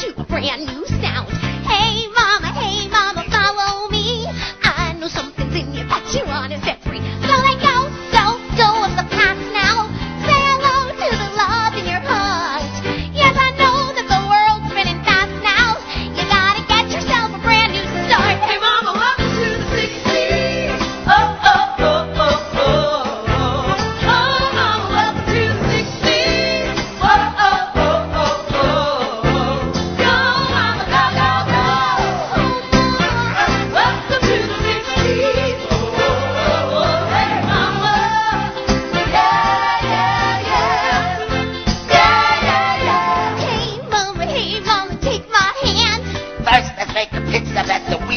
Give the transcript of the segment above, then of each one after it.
To a brand new sound.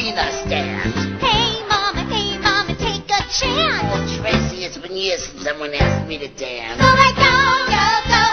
be the. Hey, mama, hey, mama, take a chance. Oh, Tracy. It's been years since someone asked me to dance. So I go, go, go.